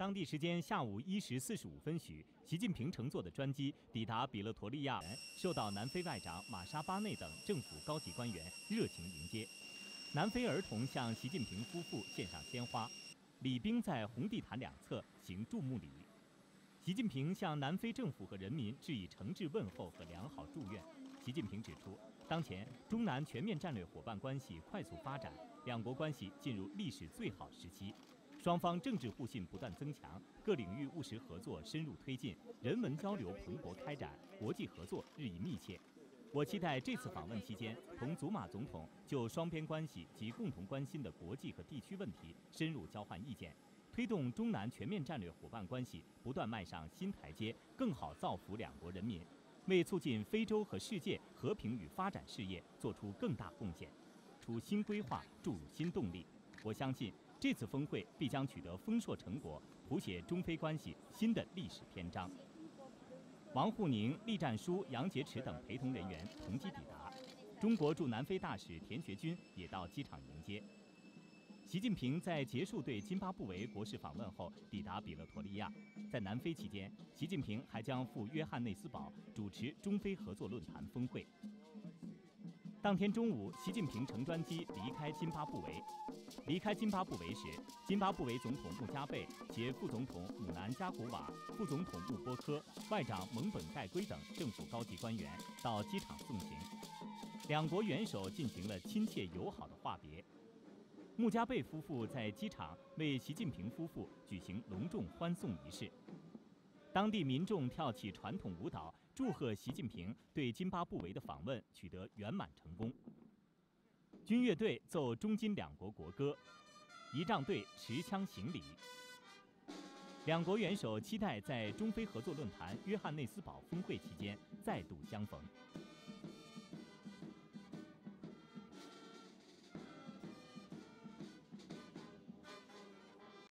当地时间下午一时四十五分许，习近平乘坐的专机抵达比勒陀利亚，受到南非外长玛莎巴内等政府高级官员热情迎接。南非儿童向习近平夫妇献上鲜花，礼兵在红地毯两侧行注目礼。习近平向南非政府和人民致以诚挚问候和良好祝愿。习近平指出，当前中南全面战略伙伴关系快速发展，两国关系进入历史最好时期。双方政治互信不断增强，各领域务实合作深入推进，人文交流蓬勃开展，国际合作日益密切。我期待这次访问期间，同祖马总统就双边关系及共同关心的国际和地区问题深入交换意见，推动中南全面战略伙伴关系不断迈上新台阶，更好造福两国人民，为促进非洲和世界和平与发展事业做出更大贡献，出新规划，注入新动力。我相信。这次峰会必将取得丰硕成果，谱写中非关系新的历史篇章。王沪宁、栗战书、杨洁篪等陪同人员同机抵达，中国驻南非大使田学军也到机场迎接。习近平在结束对津巴布韦国事访问后，抵达比勒陀利亚。在南非期间，习近平还将赴约翰内斯堡主持中非合作论坛峰会。当天中午，习近平乘专机离开津巴布韦。离开津巴布韦时，津巴布韦总统穆加贝携副总统姆南加古瓦、副总统穆波科、外长蒙本盖圭等政府高级官员到机场送行，两国元首进行了亲切友好的话别。穆加贝夫妇在机场为习近平夫妇举行隆重欢送仪式，当地民众跳起传统舞蹈。祝贺习近平对津巴布韦的访问取得圆满成功。军乐队奏中津两国国歌，仪仗队持枪行礼。两国元首期待在中非合作论坛约翰内斯堡峰会期间再度相逢。